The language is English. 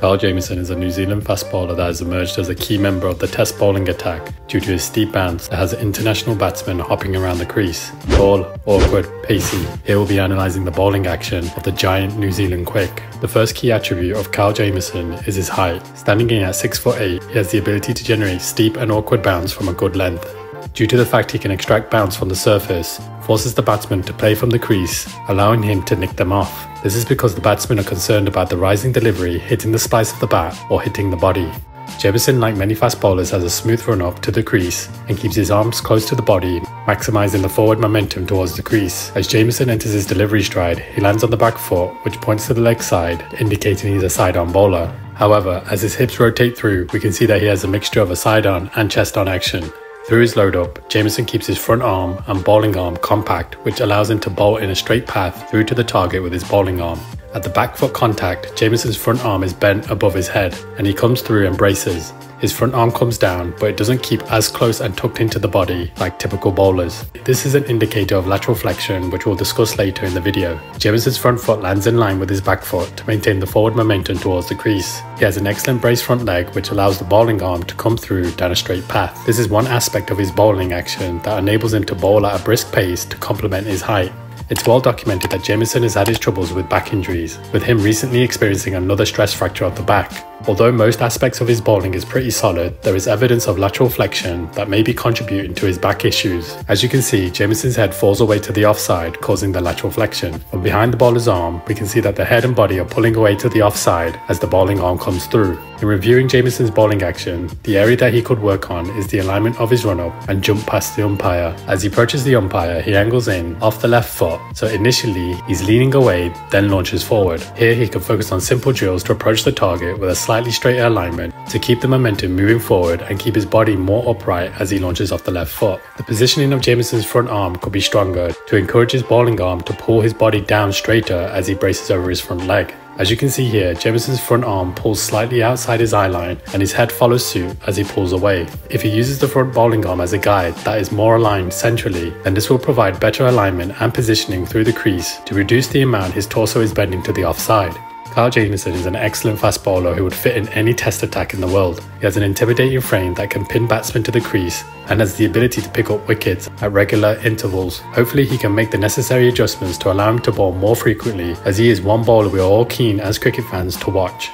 Kyle Jamieson is a New Zealand fast bowler that has emerged as a key member of the test bowling attack due to his steep bounce that has international batsmen hopping around the crease. Tall, awkward, pacey. Here we'll be analysing the bowling action of the giant New Zealand quick. The first key attribute of Kyle Jamieson is his height. Standing in at 6 foot 8, he has the ability to generate steep and awkward bounce from a good length. Due to the fact he can extract bounce from the surface, forces the batsman to play from the crease, allowing him to nick them off. This is because the batsmen are concerned about the rising delivery hitting the splice of the bat or hitting the body. Jamieson, like many fast bowlers, has a smooth run up to the crease and keeps his arms close to the body, maximising the forward momentum towards the crease. As Jamieson enters his delivery stride, he lands on the back foot, which points to the leg side, indicating he's a side-on bowler. However, as his hips rotate through, we can see that he has a mixture of a side-on and chest-on action. Through his load up, Jamieson keeps his front arm and bowling arm compact, which allows him to bowl in a straight path through to the target with his bowling arm. At the back foot contact, Jamieson's front arm is bent above his head and he comes through and braces. His front arm comes down, but it doesn't keep as close and tucked into the body like typical bowlers. This is an indicator of lateral flexion, which we'll discuss later in the video. Jamieson's front foot lands in line with his back foot to maintain the forward momentum towards the crease. He has an excellent brace front leg, which allows the bowling arm to come through down a straight path. This is one aspect of his bowling action that enables him to bowl at a brisk pace to complement his height. It's well documented that Jamieson has had his troubles with back injuries, with him recently experiencing another stress fracture of the back. Although most aspects of his bowling is pretty solid, there is evidence of lateral flexion that may be contributing to his back issues. As you can see, Jamieson's head falls away to the offside, causing the lateral flexion. From behind the bowler's arm, we can see that the head and body are pulling away to the offside as the bowling arm comes through. In reviewing Jamieson's bowling action, the area that he could work on is the alignment of his run up and jump past the umpire. As he approaches the umpire, he angles in off the left foot, so initially he's leaning away, then launches forward. Here he can focus on simple drills to approach the target with a slightly straighter alignment to keep the momentum moving forward and keep his body more upright as he launches off the left foot. The positioning of Jamieson's front arm could be stronger to encourage his bowling arm to pull his body down straighter as he braces over his front leg. As you can see here, Jamieson's front arm pulls slightly outside his eye line and his head follows suit as he pulls away. If he uses the front bowling arm as a guide that is more aligned centrally, then this will provide better alignment and positioning through the crease to reduce the amount his torso is bending to the offside. Kyle Jamieson is an excellent fast bowler who would fit in any test attack in the world. He has an intimidating frame that can pin batsmen to the crease and has the ability to pick up wickets at regular intervals. Hopefully he can make the necessary adjustments to allow him to bowl more frequently as he is one bowler we are all keen as cricket fans to watch.